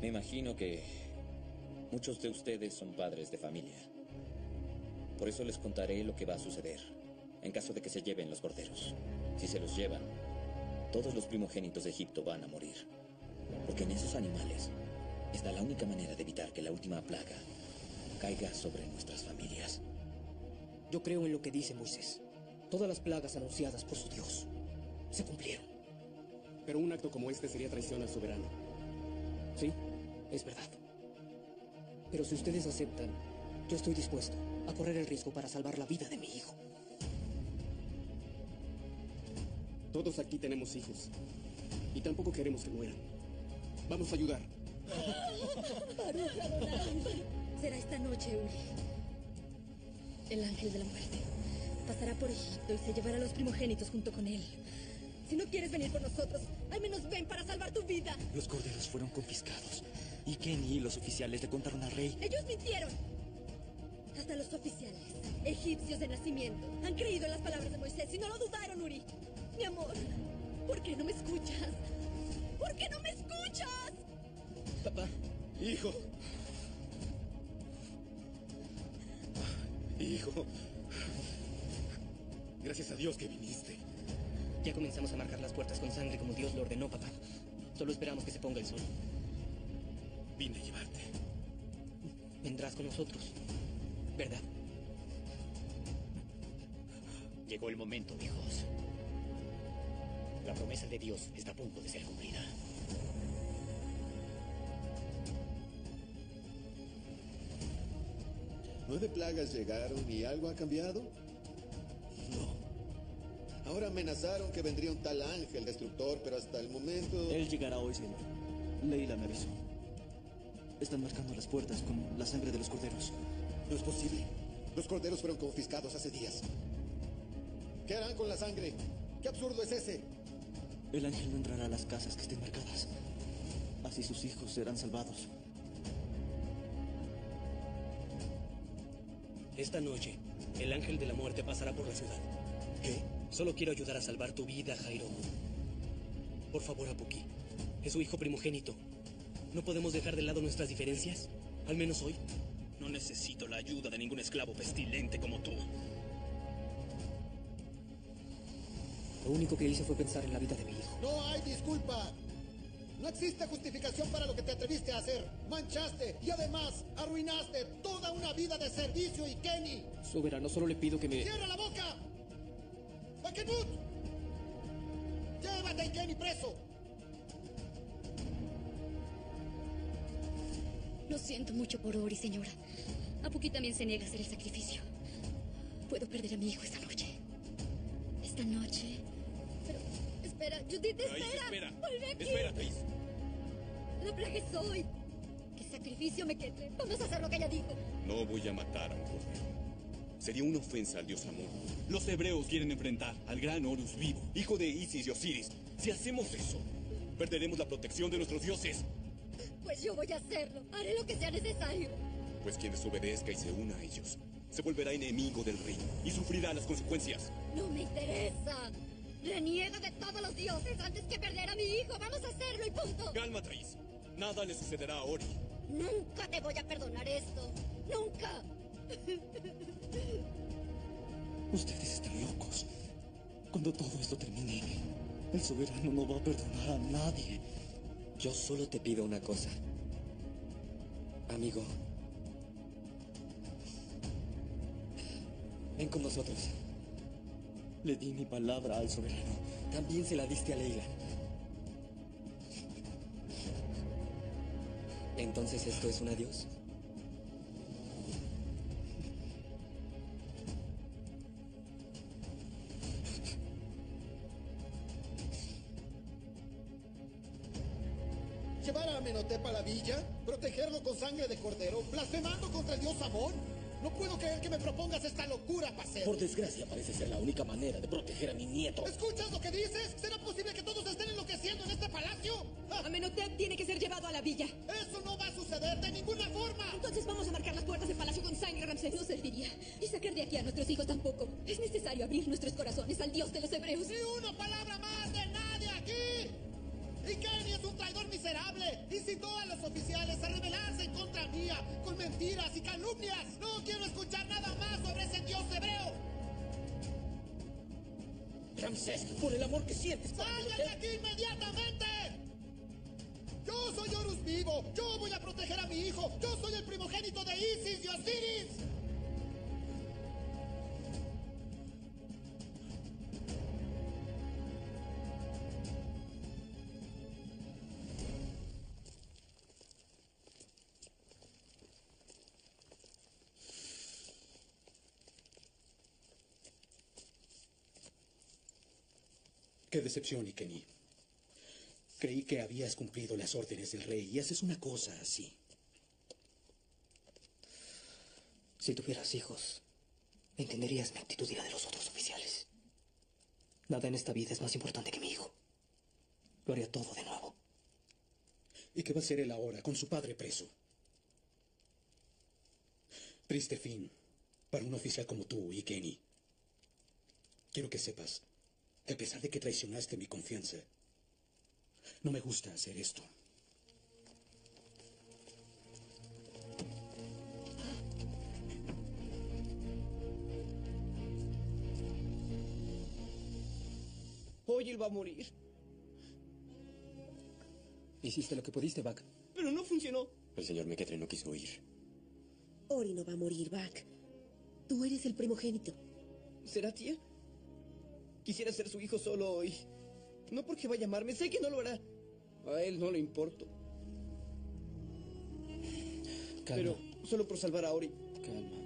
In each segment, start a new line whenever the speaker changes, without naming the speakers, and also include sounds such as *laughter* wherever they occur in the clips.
Me imagino que muchos de ustedes son padres de familia. Por eso les contaré lo que va a suceder en caso de que se lleven los corderos. Si se los llevan, todos los primogénitos de Egipto van a morir. Porque en esos animales está la única manera de evitar que la última plaga caiga sobre nuestras familias.
Yo creo en lo que dice Moisés. Todas las plagas anunciadas por su Dios se cumplieron.
Pero un acto como este sería traición al soberano.
Sí, es verdad. Pero si ustedes aceptan, yo estoy dispuesto a correr el riesgo para salvar la vida de mi hijo.
Todos aquí tenemos hijos. Y tampoco queremos que mueran. Vamos a ayudar. *laughs*
Será esta noche, Uri. El ángel de la muerte pasará por Egipto y se llevará a los primogénitos junto con él. Si no quieres venir con nosotros, al menos ven para salvar tu vida.
Los corderos fueron confiscados. Y Kenny y los oficiales le contaron al rey.
Ellos mintieron. Hasta los oficiales, egipcios de nacimiento, han creído en las palabras de Moisés y no lo dudaron, Uri. Mi amor, ¿por qué no me escuchas? ¿Por qué no me escuchas?
Papá.
Hijo. Hijo. Gracias a Dios que viniste.
Ya comenzamos a marcar las puertas con sangre como Dios lo ordenó, papá. Solo esperamos que se ponga el sol.
Vine a llevarte.
Vendrás con nosotros, ¿verdad?
Llegó el momento, hijos. La promesa de Dios está a punto de ser cumplida.
¿Nueve plagas llegaron y algo ha cambiado? No. Ahora amenazaron que vendría un tal ángel destructor, pero hasta el momento...
Él llegará hoy, señor. Leila me avisó. Están marcando las puertas con la sangre de los corderos.
No es posible. Los corderos fueron confiscados hace días. ¿Qué harán con la sangre? ¿Qué absurdo es ese?
El ángel no entrará a las casas que estén marcadas. Así sus hijos serán salvados.
Esta noche, el ángel de la muerte pasará por la ciudad.
¿Qué?
Solo quiero ayudar a salvar tu vida, Jairo. Por favor, Apuki. Es su hijo primogénito. ¿No podemos dejar de lado nuestras diferencias? Al menos hoy.
No necesito la ayuda de ningún esclavo pestilente como tú.
Lo único que hice fue pensar en la vida de mi hijo.
No hay disculpa. No existe justificación para lo que te atreviste a hacer. Manchaste y además arruinaste toda una vida de servicio y Kenny.
Soberano, solo le pido que me...
¡Cierra la boca! ¡Bakenut! ¡Llévate a Kenny preso!
Lo siento mucho por Ori, señora. Apuki también se niega a hacer el sacrificio. Puedo perder a mi hijo esta noche. Esta noche. Pero, espera, Judith, espera.
espera.
Vuelve aquí.
Espera, Thais.
La plaga es hoy. ¿Qué sacrificio me quede? Vamos a hacer lo que ella dijo.
No voy a matar a un cordero. Sería una ofensa al dios Amón. Los hebreos quieren enfrentar al gran Horus vivo, hijo de Isis y Osiris. Si hacemos eso, perderemos la protección de nuestros dioses.
Pues yo voy a hacerlo. Haré lo que sea necesario.
Pues quien desobedezca y se una a ellos, se volverá enemigo del rey y sufrirá las consecuencias.
No me interesa. Reniego de todos los dioses antes que perder a mi hijo. Vamos a hacerlo y punto.
Calma, Thais. Nada le sucederá a Ori.
Nunca te voy a perdonar esto. Nunca.
Ustedes están locos. Cuando todo esto termine, el soberano no va a perdonar a nadie.
Yo solo te pido una cosa. Amigo. Ven con nosotros.
Le di mi palabra al soberano.
También se la diste a Leila. Entonces esto es un adiós.
¿Llevar a Amenhotep a la villa? ¿Protegerlo con sangre de cordero? ¿Blasfemando contra el dios Amón? No puedo creer que me propongas esta locura, paseo.
Por desgracia, parece ser la única manera de proteger a mi nieto.
¿Escuchas lo que dices? ¿Será posible que todos estén enloqueciendo en este palacio? ¡Ah! *laughs*
Amenhotep tiene que ser llevado a la villa.
¡Eso no va a suceder de ninguna forma!
Entonces vamos a marcar las puertas del palacio con sangre, Ramsés.
No serviría. Y sacar de aquí a nuestros hijos tampoco. Es necesario abrir nuestros corazones al Dios de los hebreos.
¡Ni una palabra más incitó a los oficiales a rebelarse en contra mía con mentiras y calumnias. No quiero escuchar nada más sobre ese dios hebreo.
Ramsés, por el amor que sientes.
¡Salgan de aquí inmediatamente! Yo soy Horus vivo. Yo voy a proteger a mi hijo. Yo soy el primogénito de Isis y Osiris.
Qué decepción, Ikeni. Creí que habías cumplido las órdenes del rey y haces una cosa así.
Si tuvieras hijos, entenderías mi actitud y la de los otros oficiales. Nada en esta vida es más importante que mi hijo. Lo haría todo de nuevo.
¿Y qué va a hacer él ahora con su padre preso? Triste fin para un oficial como tú, Ikeni. Quiero que sepas que a pesar de que traicionaste mi confianza, no me gusta hacer esto.
Hoy él va a morir.
Hiciste lo que pudiste, Buck.
Pero no funcionó.
El señor Mequetre no quiso oír.
Ori no va a morir, Buck. Tú eres el primogénito.
¿Será tía? Quisiera ser su hijo solo hoy. No porque va a llamarme, sé que no lo hará. A él no le importo.
Calma.
Pero solo por salvar a Ori.
Calma.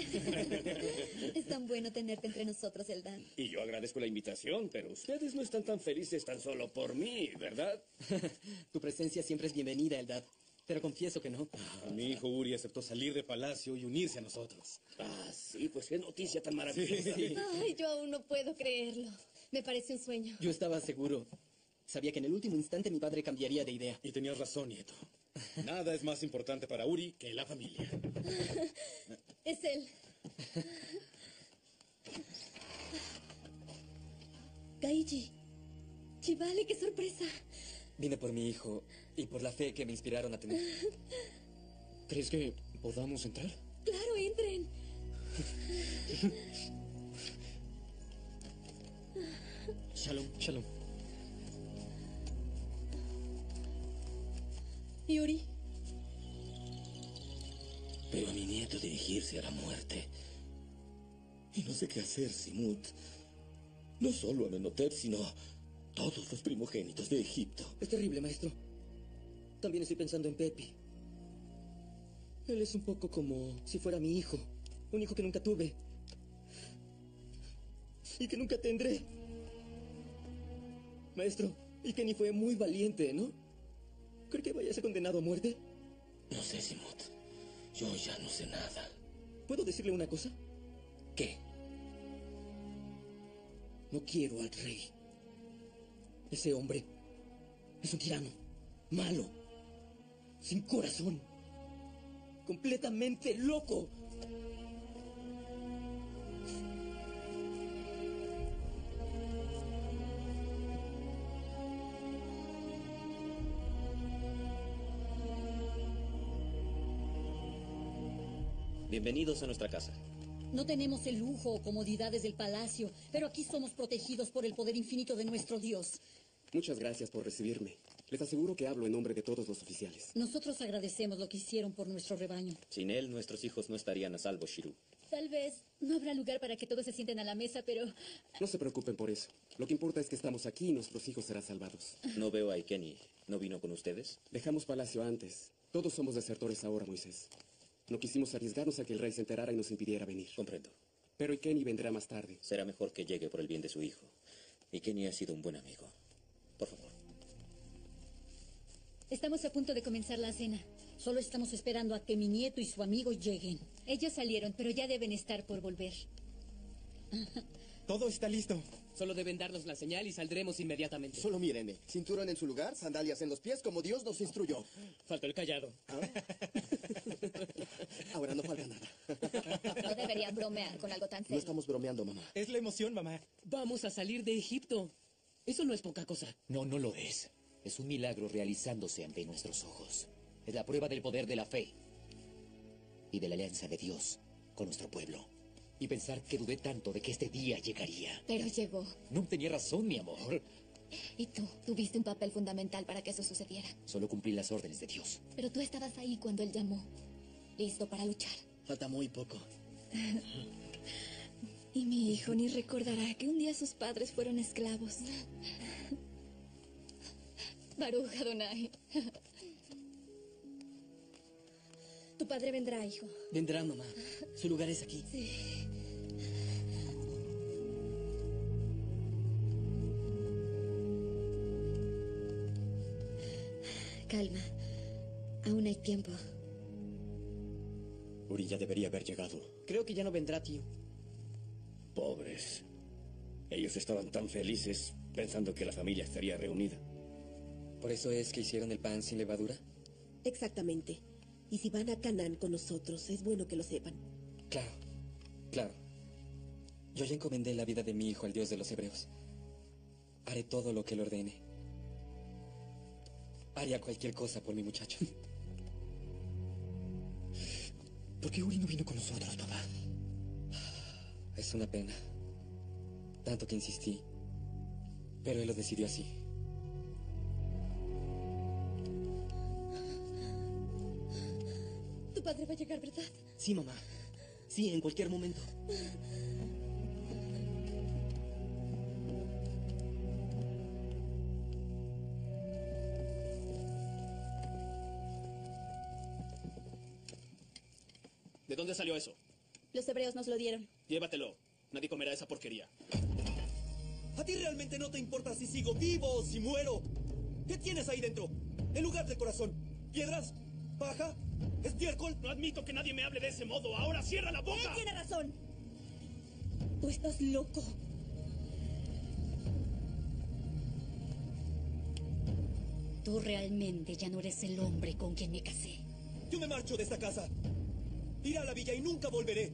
*laughs*
Es tan bueno tenerte entre nosotros, Eldad.
Y yo agradezco la invitación, pero ustedes no están tan felices tan solo por mí, ¿verdad? *laughs*
Tu presencia siempre es bienvenida, Eldad. Pero confieso que no.
Mi hijo Uri aceptó salir de palacio y unirse a nosotros.
Ah, sí, pues qué noticia tan maravillosa.
Ay, yo aún no puedo creerlo. Me parece un sueño.
Yo estaba seguro. Sabía que en el último instante mi padre cambiaría de idea.
Y tenías razón, nieto. Nada es más importante para Uri que la familia. *laughs*
Es él. Gaiji. Chivale, qué sorpresa.
Vine por mi hijo y por la fe que me inspiraron a tener.
¿Crees que podamos entrar?
Claro, entren.
Shalom. Shalom.
Yuri,
Veo a mi nieto dirigirse a la muerte. Y no sé qué hacer, Simut. No solo a Menotep, sino todos los primogénitos de Egipto.
Es terrible, maestro. También estoy pensando en Pepi. Él es un poco como si fuera mi hijo. Un hijo que nunca tuve. Y que nunca tendré. Maestro, y que ni fue muy valiente, ¿no? ¿Cree que vaya a ser condenado a muerte?
No sé, Simut. Yo ya no sé nada.
¿Puedo decirle una cosa?
¿Qué?
No quiero al rey. Ese hombre es un tirano, malo, sin corazón, completamente loco.
Bienvenidos a nuestra casa.
no tenemos el lujo o comodidades del palacio, pero aquí somos protegidos por el poder infinito de nuestro Dios.
Muchas gracias por recibirme. Les aseguro que hablo en nombre de todos los oficiales.
Nosotros agradecemos lo que hicieron por nuestro rebaño.
Sin él, nuestros hijos no estarían a salvo, Shiru.
Tal vez no habrá lugar para que todos se sienten a la mesa, pero
No se preocupen por eso. Lo que importa es que estamos aquí y nuestros hijos serán salvados.
No veo a Ikeni. ¿No vino con ustedes?
Dejamos Palacio antes. Todos somos desertores ahora, Moisés. No quisimos arriesgarnos a que el rey se enterara y nos impidiera venir.
Comprendo.
Pero Ikeni vendrá más tarde.
Será mejor que llegue por el bien de su hijo. Ikeni ha sido un buen amigo. Por favor.
Estamos a punto de comenzar la cena. Solo estamos esperando a que mi nieto y su amigo lleguen. Ellos salieron, pero ya deben estar por volver. *laughs*
Todo está listo. Solo deben darnos la señal y saldremos inmediatamente.
Solo mírenme. Cinturón en su lugar, sandalias en los pies, como Dios nos instruyó.
Faltó el callado. *laughs*
Ahora no falta nada.
No deberían bromear con algo tan
No
serio.
estamos bromeando, mamá.
Es la emoción, mamá. Vamos a salir de Egipto. Eso no es poca cosa.
No, no lo es.
Es un milagro realizándose ante nuestros ojos. Es la prueba del poder de la fe y de la alianza de Dios con nuestro pueblo. Y pensar que dudé tanto de que este día llegaría.
Pero llegó.
No tenía razón, mi amor.
Y tú tuviste un papel fundamental para que eso sucediera.
Solo cumplí las órdenes de Dios.
Pero tú estabas ahí cuando él llamó. Listo para luchar.
Falta muy poco. *laughs*
Y mi hijo ni recordará que un día sus padres fueron esclavos.
Baruch Adonai.
Tu padre vendrá, hijo.
Vendrá, mamá. Su lugar es aquí.
Sí. Calma. Aún hay tiempo.
Uri ya debería haber llegado.
Creo que ya no vendrá, tío.
Pobres. Ellos estaban tan felices pensando que la familia estaría reunida.
¿Por eso es que hicieron el pan sin levadura?
Exactamente. Y si van a Canaán con nosotros, es bueno que lo sepan.
Claro, claro. Yo ya encomendé la vida de mi hijo al Dios de los hebreos. Haré todo lo que él ordene. Haría cualquier cosa por mi muchacho. *laughs*
¿Por qué Uri no vino con nosotros, papá?
Es una pena. Tanto que insistí. Pero él lo decidió así.
Va a llegar, ¿verdad?
Sí, mamá. Sí, en cualquier momento. ¿De dónde salió eso?
Los hebreos nos lo dieron.
Llévatelo. Nadie comerá esa porquería.
¿A ti realmente no te importa si sigo vivo o si muero? ¿Qué tienes ahí dentro? En lugar del corazón. ¿Piedras? ¿Paja? ¿Estiércol?
No admito que nadie me hable de ese modo. Ahora cierra la boca.
Él tiene razón. Tú estás loco.
Tú realmente ya no eres el hombre con quien me casé.
Yo me marcho de esta casa. Iré a la villa y nunca volveré.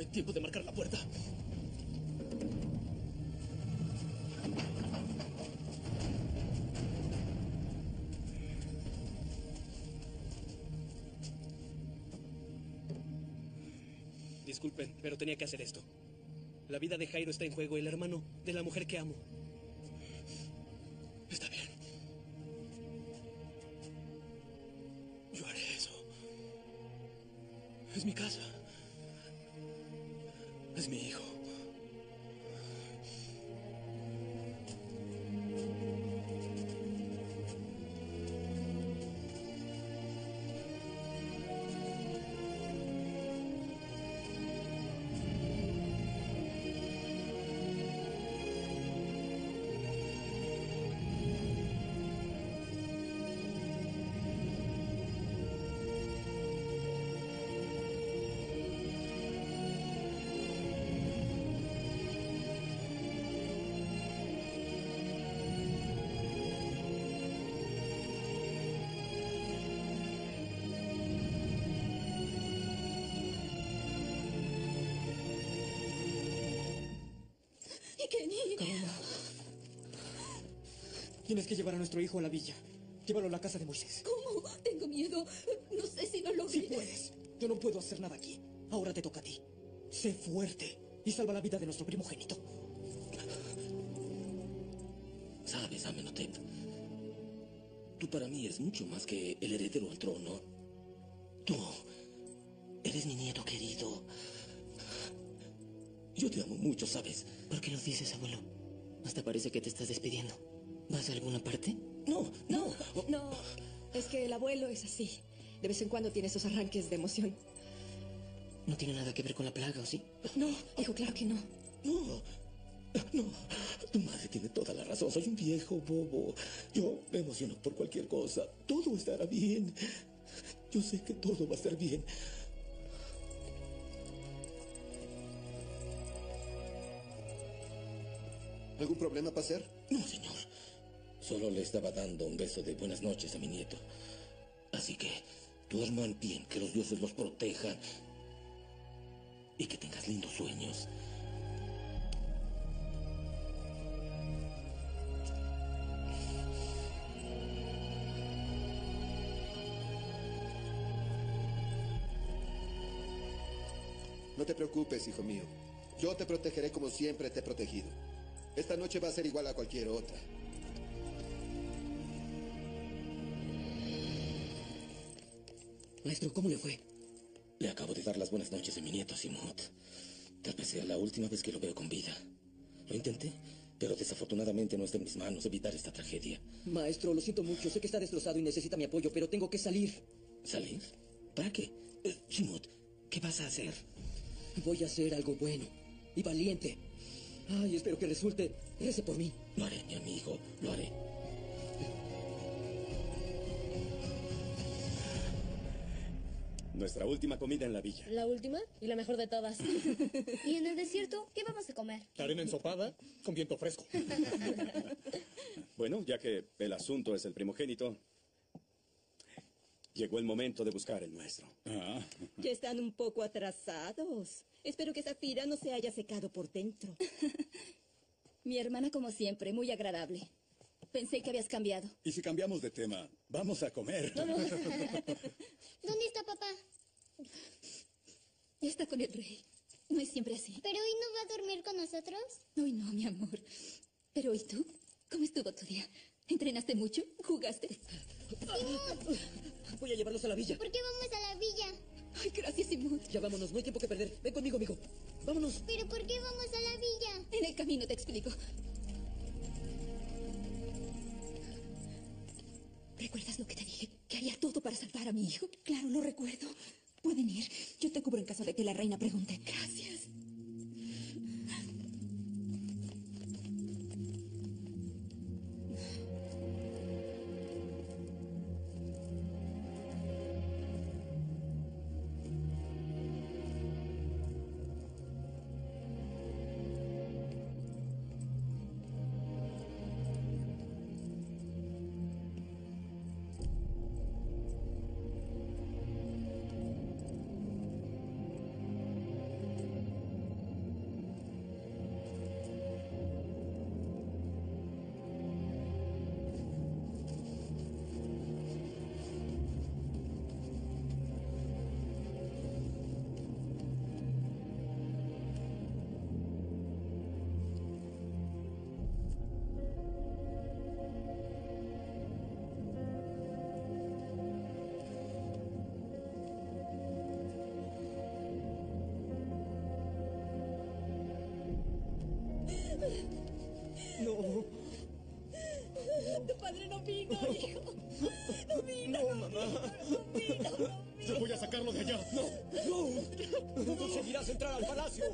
Hay tiempo de marcar la puerta. Disculpen, pero tenía que hacer esto. La vida de Jairo está en juego, el hermano de la mujer que amo. Tienes que llevar a nuestro hijo a la villa. Llévalo a la casa de Moisés.
¿Cómo? Tengo miedo. No sé si lo lograré.
Sí puedes. Yo no puedo hacer nada aquí. Ahora te toca a ti. Sé fuerte y salva la vida de nuestro primogénito.
Sabes, Amenhotep, tú para mí eres mucho más que el heredero al trono. Tú eres mi nieto querido. Yo te amo mucho, ¿sabes?
¿Por qué lo dices, abuelo? Hasta parece que te estás despidiendo. ¿Vas a alguna parte?
No, no.
No, es que el abuelo es así. De vez en cuando tiene esos arranques de emoción.
No tiene nada que ver con la plaga, ¿o sí?
No, hijo, claro que no.
No, no. Tu madre tiene toda la razón. Soy un viejo bobo. Yo me emociono por cualquier cosa. Todo estará bien. Yo sé que todo va a estar bien.
¿Algún problema, Pacer?
No, señor. Solo le estaba dando un beso de buenas noches a mi nieto. Así que Duerman bien, que los dioses los protejan. Y que tengas lindos sueños.
No te preocupes, hijo mío. Yo te protegeré como siempre te he protegido. Esta noche va a ser igual a cualquier otra.
Maestro, ¿cómo le fue?
Le acabo de dar las buenas noches a mi nieto Simut. Tal vez sea la última vez que lo veo con vida. Lo intenté, pero desafortunadamente no está en mis manos evitar esta tragedia.
Maestro, lo siento mucho. Sé que está destrozado y necesita mi apoyo, pero tengo que salir.
¿Salir? ¿Para qué? Eh, Simut, ¿qué vas a hacer?
Voy a hacer algo bueno y valiente. Ay, espero que resulte. Rece por mí.
Lo haré, mi amigo, lo haré.
Nuestra última comida en la villa.
La última y la mejor de todas. *laughs*
¿Y en el desierto qué vamos a comer?
Arena ensopada con viento fresco. *laughs*
Bueno, ya que el asunto es el primogénito, llegó el momento de buscar el nuestro.
Ya están un poco atrasados. Espero que Zafira no se haya secado por dentro. *laughs*
Mi hermana, como siempre, muy agradable. Pensé que habías cambiado.
Y si cambiamos de tema, vamos a comer.
¿Dónde está papá?
Está con el rey. No es siempre así.
¿Pero hoy no va a dormir con nosotros?
Hoy no, mi amor. Pero ¿y tú? ¿Cómo estuvo tu día? ¿Entrenaste mucho? ¿Jugaste?
Voy a llevarlos a la villa.
¿Por qué vamos a la villa?
Ay, gracias, Simut.
Ya vámonos, no hay tiempo que perder. Ven conmigo, amigo. Vámonos.
¿Pero por qué vamos a la villa?
En el camino te explico. ¿Recuerdas lo que te dije? Que haría todo para salvar a mi hijo.
Claro, lo recuerdo. Pueden ir. Yo te cubro en caso de que la reina pregunte.
Gracias.
No.
Tu padre no vino, hijo. No vino.
No, mamá. Yo voy a sacarlo de allá.
No, no. No conseguirás entrar al palacio.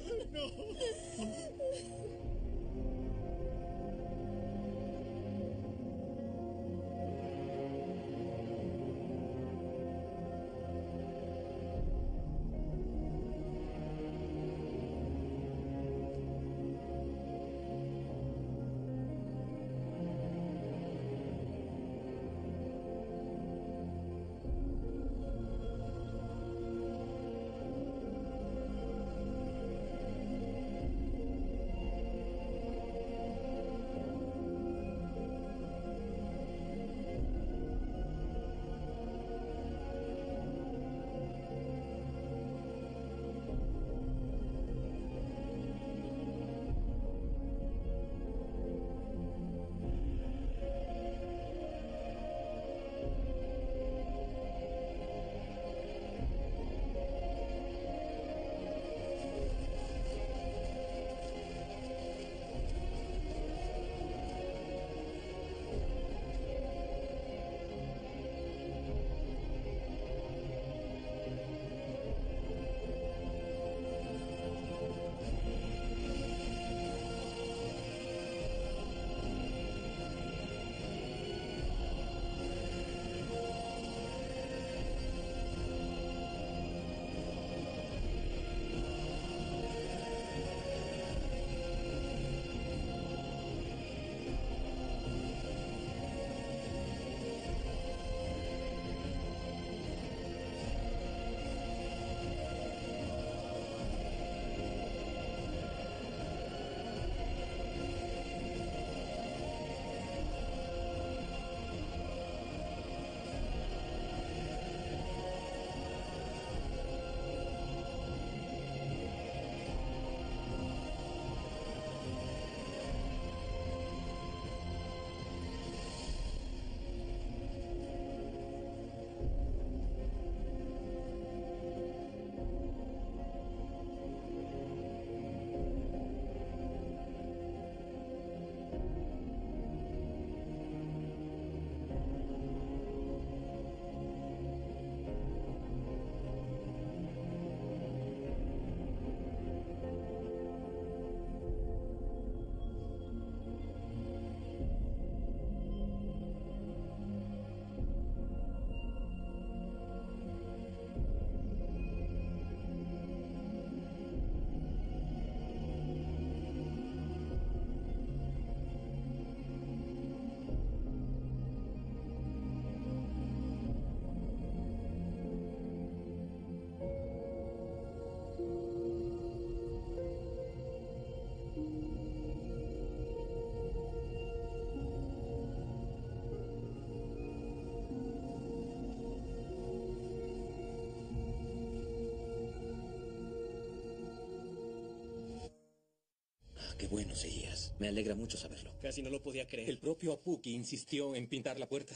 Qué bueno seguías. Me alegra mucho saberlo.
Casi no lo podía creer.
El propio Apuki insistió en pintar la puerta.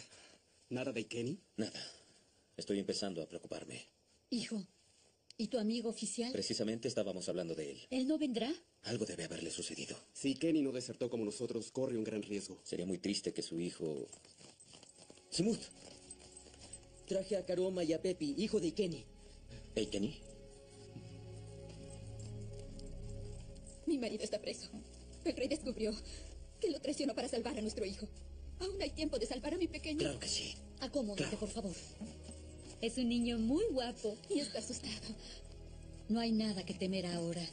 ¿Nada de Kenny?
Nada. Estoy empezando a preocuparme.
Hijo, ¿y tu amigo oficial?
Precisamente estábamos hablando de él.
¿Él no vendrá?
Algo debe haberle sucedido.
Si Kenny no desertó como nosotros, corre un gran riesgo.
Sería muy triste que su hijo... Simut.
Traje a Karoma y a Pepi, hijo de Kenny.
¿Hey, Kenny?
Mi marido está preso. El rey descubrió que lo traicionó para salvar a nuestro hijo. Aún hay tiempo de salvar a mi pequeño.
Claro que sí.
Acomódate, por favor. Es un niño muy guapo y está asustado. No hay nada que temer ahora.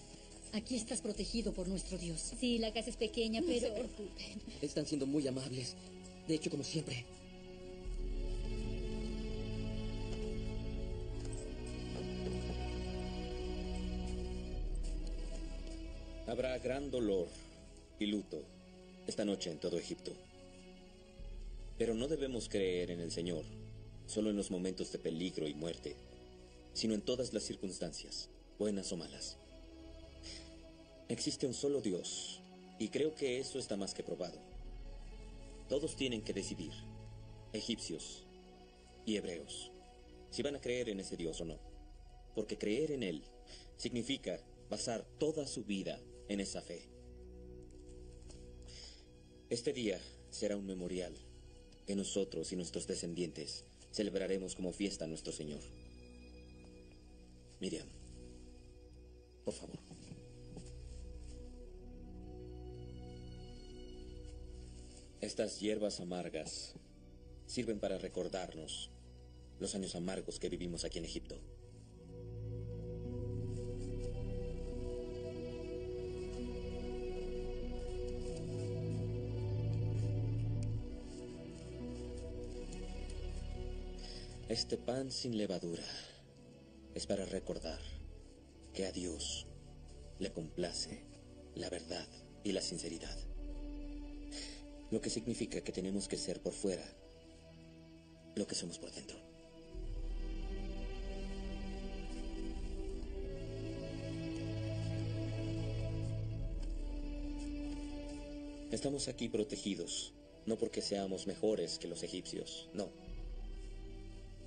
Aquí estás protegido por nuestro Dios. Sí, la casa es pequeña,
No
pero...
se preocupen. Están siendo muy amables. De hecho, como siempre.
Habrá gran dolor y luto esta noche en todo Egipto. Pero no debemos creer en el Señor solo en los momentos de peligro y muerte, sino en todas las circunstancias, buenas o malas. Existe un solo Dios, y creo que eso está más que probado. Todos tienen que decidir, egipcios y hebreos, si van a creer en ese Dios o no. Porque creer en Él significa basar toda su vida en esa fe. Este día será un memorial que nosotros y nuestros descendientes celebraremos como fiesta a nuestro Señor. Miriam, por favor. Estas hierbas amargas sirven para recordarnos los años amargos que vivimos aquí en Egipto. Este pan sin levadura es para recordar que a Dios le complace la verdad y la sinceridad. Lo que significa que tenemos que ser por fuera lo que somos por dentro. Estamos aquí protegidos, no porque seamos mejores que los egipcios, no,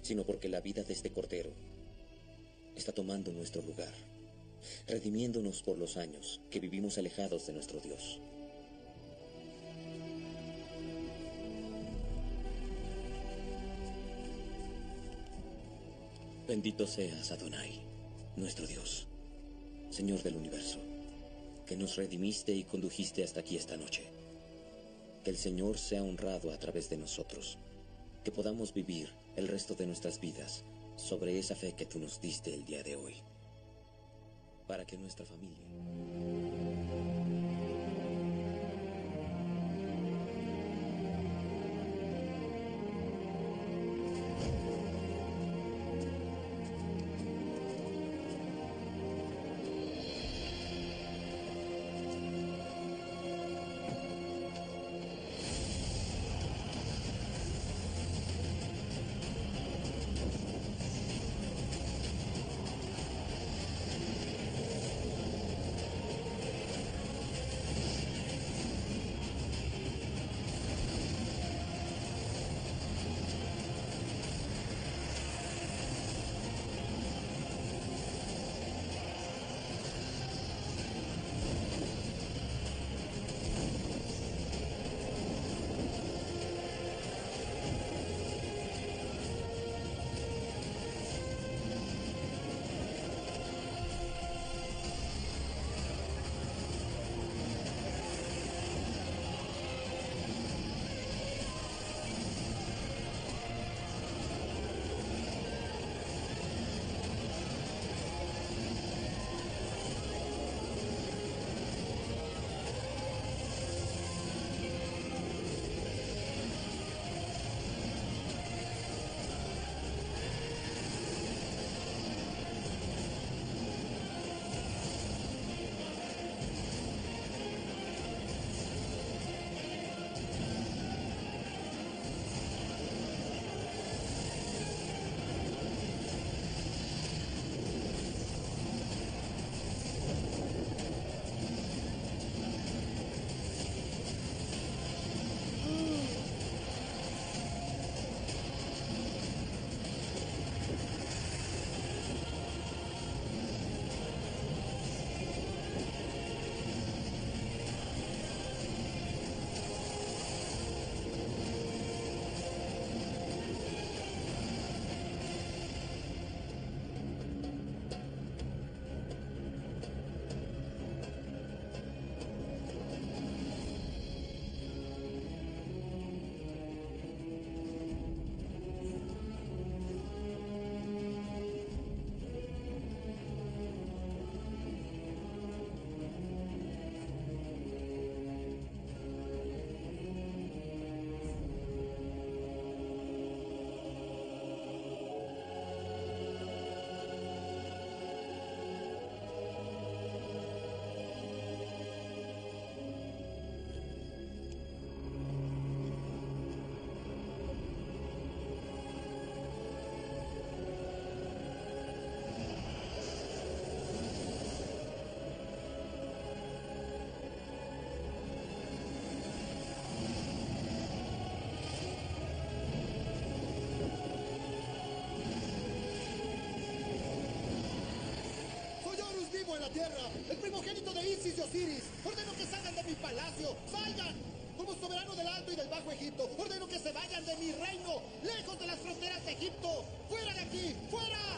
sino porque la vida de este cordero está tomando nuestro lugar, redimiéndonos por los años que vivimos alejados de nuestro Dios. Bendito seas, Adonai, nuestro Dios, Señor del universo, que nos redimiste y condujiste hasta aquí esta noche. Que el Señor sea honrado a través de nosotros, que podamos vivir el resto de nuestras vidas sobre esa fe que tú nos diste el día de hoy, para que nuestra familia...
tierra, el primogénito de Isis y Osiris. Ordeno que salgan de mi palacio, salgan. Como soberano del Alto y del Bajo Egipto, ordeno que se vayan de mi reino, lejos de las fronteras de Egipto. ¡Fuera de aquí! ¡Fuera!